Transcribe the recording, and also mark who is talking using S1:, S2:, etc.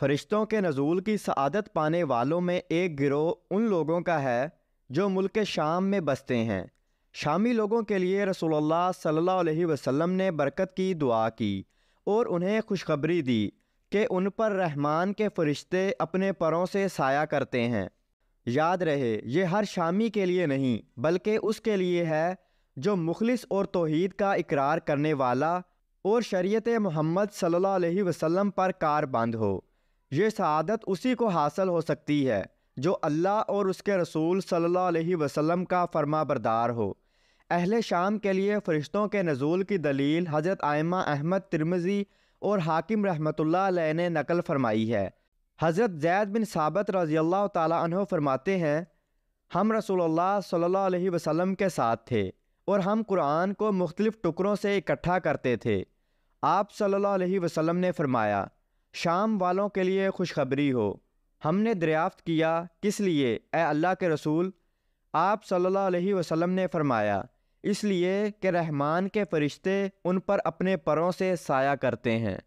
S1: फ़रिश्तों के नज़ूल की सआदत पाने वालों में एक गिरोह उन लोगों का है, जो मुल्क शाम में बसते हैं। शामी लोगों के लिए रसोल्ला अलैहि वसल्लम ने बरकत की दुआ की और उन्हें खुशखबरी दी कि उन पर रहमान के फ़रिश्ते अपने परों से साया करते हैं। याद रहे, ये हर शामी के लिए नहीं, बल्कि उसके लिए है, जो मुखलिस और तोहीद का इकरार करने वाला और शरीत मोहम्मद अलैहि वसल्लम पर कार बंद हो। ये शहादत उसी को हासिल हो सकती है, जो अल्लाह और उसके रसूल सल्लल्लाहु अलैहि वसल्लम का फर्मा बरदार हो। अहल शाम के लिए फ़रिश्तों के नज़ूल की दलील हज़रत आयमा अहमद तिरमज़ी और हाकिम रहमतुल्लाह ने नकल फरमाई है। हज़रत जैद बिन साबत रज़ी अल्लाह तह फरमाते हैं, हम सल्लल्लाहु अलैहि वसल्लम के साथ थे और हम कुरान को मुख्तलिफ़ टुकड़ों से इकट्ठा करते थे। आप अलैहि वसल्लम ने फरमाया शाम वालों के लिए खुशखबरी हो। हमने दरियाफ्त किया किस लिए? ए अल्लाह के रसूल, आप सल्लल्लाहु अलैहि वसल्लम ने फरमाया, इसलिए कि रहमान के फरिश्ते उन पर अपने परों से साया करते हैं।